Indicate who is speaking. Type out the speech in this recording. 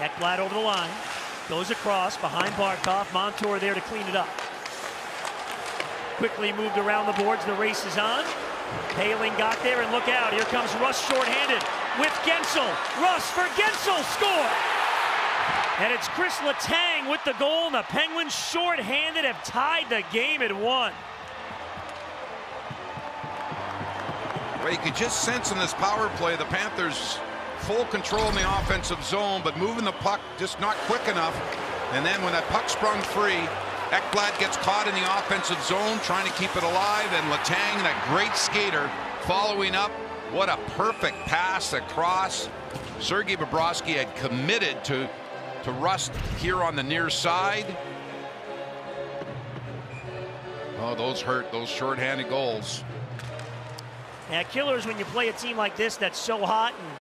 Speaker 1: Ekblad over the line. Goes across behind Barkov. Montour there to clean it up. Quickly moved around the boards. The race is on. Poehling got there, and look out. Here comes Rust shorthanded with Guentzel. Rust for Guentzel. Score! And it's Kris Letang with the goal, and the Penguins shorthanded have tied the game at one.
Speaker 2: Well, you could just sense in this power play the Panthers full control in the offensive zone, but moving the puck just not quick enough. And then when that puck sprung free, Ekblad gets caught in the offensive zone, trying to keep it alive, and Letang, that great skater, following up. What a perfect pass across. Sergei Bobrovsky had committed to to Rust here on the near side. Oh, those hurt, those shorthanded goals.
Speaker 1: Yeah, killers when you play a team like this that's so hot and